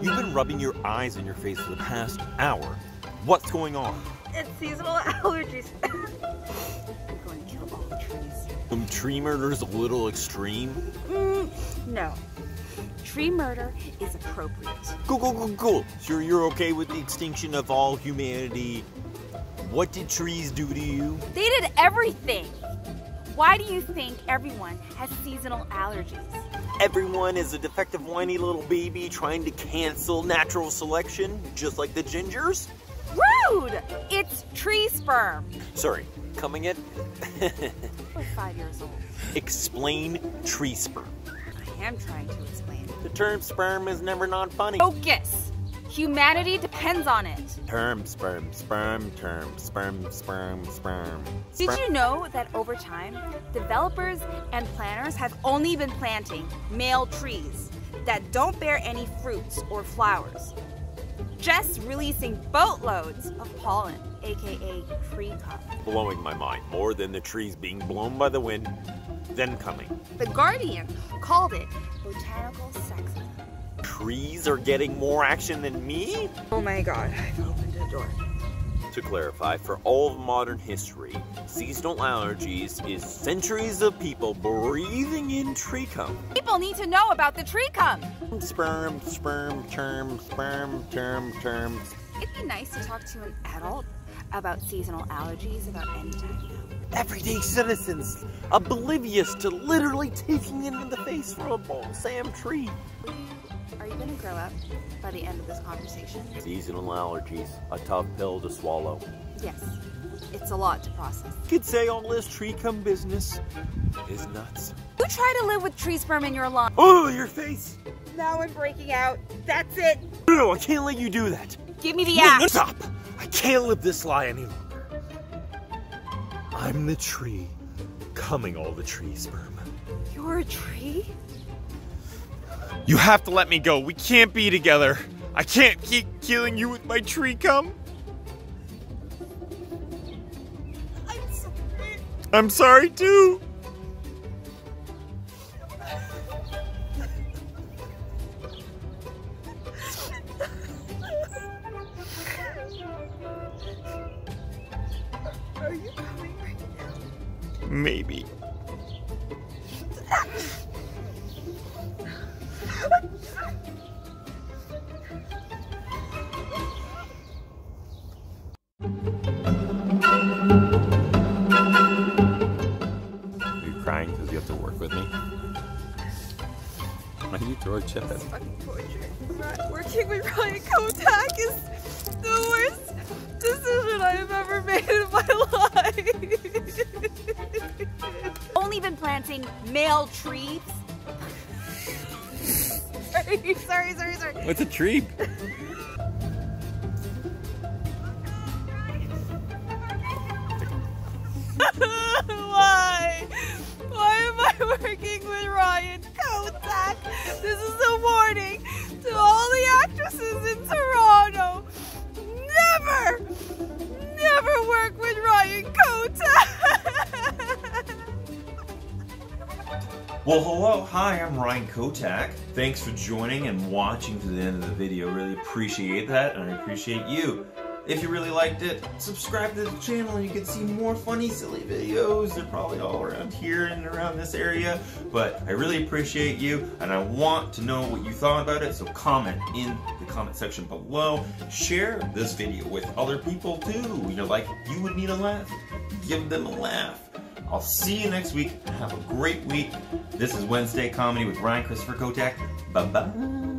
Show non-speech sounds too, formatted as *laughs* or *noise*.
You've been rubbing your eyes in your face for the past hour. What's going on? It's seasonal *laughs* allergies. I'm going to kill all the trees. Tree murder's a little extreme. Mm, no. Tree murder is appropriate. Cool, cool, cool, cool. Sure, you're okay with the extinction of all humanity. What did trees do to you? They did everything. Why do you think everyone has seasonal allergies? Everyone is a defective, whiny little baby trying to cancel natural selection, just like the gingers? Rude! It's tree sperm. Sorry, coming in? *laughs* We're five years old. Explain tree sperm. I am trying to explain. The term sperm is never not funny. Focus! Humanity depends on it. Term, sperm, sperm, term, sperm, sperm, sperm. Did you know that over time, developers and planners have only been planting male trees that don't bear any fruits or flowers, just releasing boatloads of pollen, aka tree cum. Blowing my mind more than the trees being blown by the wind, then coming. The Guardian called it botanical sexism. Trees are getting more action than me? Oh my god, I've opened a door. To clarify, for all of modern history, seasonal allergies is centuries of people breathing in tree cum. People need to know about the tree cum. Sperm, sperm, term, sperm, term, term. It'd be nice to talk to an adult about seasonal allergies about any time now. Everyday citizens, oblivious to literally taking it in the face from a balsam tree. Are you gonna grow up by the end of this conversation? Seasonal allergies, a tough pill to swallow. Yes. It's a lot to process. Could say all this tree cum business is nuts. You try to live with tree sperm in your lawn. Oh, your face! Now I'm breaking out. That's it. No, no, I can't let you do that. Give me the No, no, axe. stop! Can't live this lie any longer. I'm the tree, coming all the tree sperm. You're a tree? You have to let me go. We can't be together. I can't keep killing you with my tree cum. I'm sorry. I'm sorry too. Are you coming right now? Maybe. Are you crying because you have to work with me? Why do you throw a chip at me? Fucking torture. Not working with Ryan Kotack is the worst decision I have ever male trees. sorry, sorry, sorry, sorry. What's a tree? *laughs* Why? Why am I working with Ryan Kotack? This is a warning Well, hello, hi, I'm Ryan Kotack. Thanks for joining and watching to the end of the video. Really appreciate that, and I appreciate you. If you really liked it, subscribe to the channel and you can see more funny, silly videos. They're probably all around here and around this area, but I really appreciate you, and I want to know what you thought about it, so comment in the comment section below. Share this video with other people too. You know, like you would need a laugh, give them a laugh. I'll see you next week. And have a great week. This is Wednesday Comedy with Ryan Christopher Kotack. Bye bye.